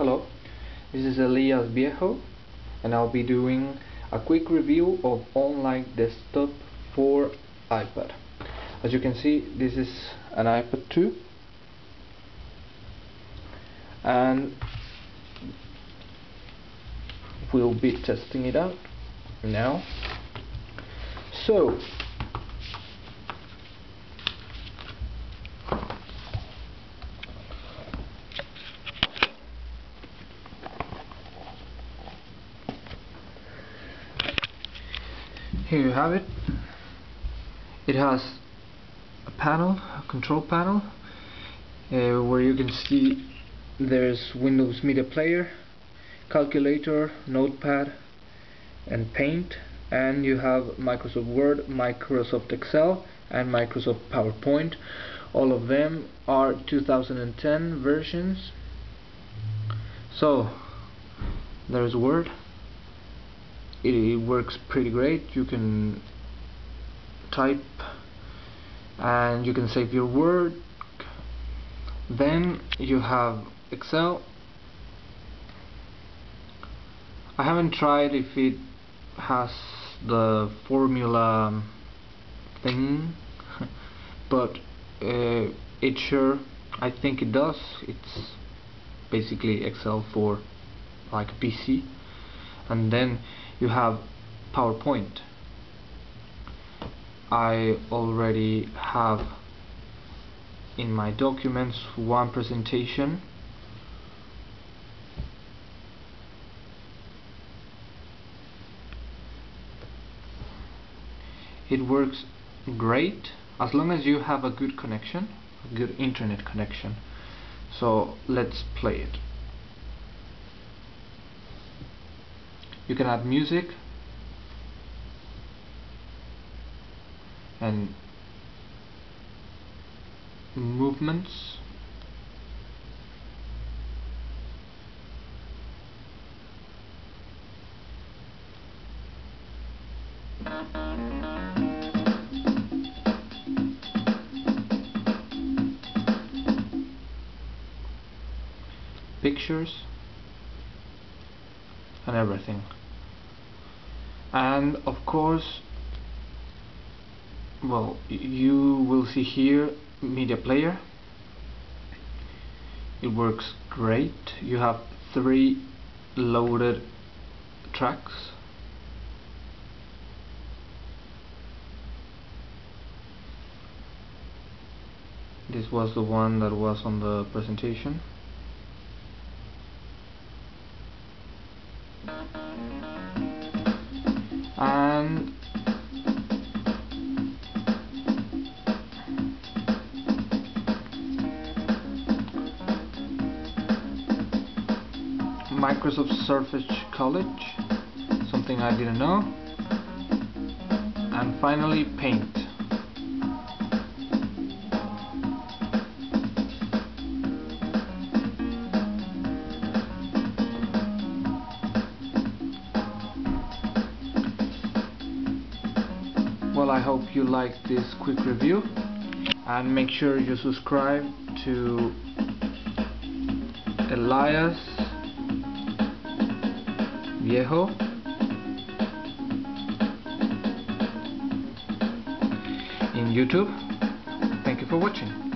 Hello, this is Elias Viejo and I'll be doing a quick review of OnLive Desktop for iPad. As you can see this is an iPad 2 and we'll be testing it out now. So here you have it. It has a panel a control panel uh, where you can see there's Windows Media Player calculator notepad and paint and you have Microsoft Word Microsoft Excel and Microsoft PowerPoint. All of them are 2010 versions. So there's Word it, it works pretty great. You can type and you can save your work. Then you have Excel. I haven't tried if it has the formula thing but uh, it sure I think it does. It's basically Excel for like PC and then you have PowerPoint. I already have in my documents one presentation. It works great as long as you have a good connection a good internet connection. So let's play it you can add music. And movements. Pictures. And everything and of course well you will see here media player. It works great. You have three loaded tracks. This was the one that was on the presentation and Microsoft Surface College something I didn't know. And finally paint well I hope you liked this quick review. And make sure you subscribe to Elias Viejo. In YouTube. Thank you for watching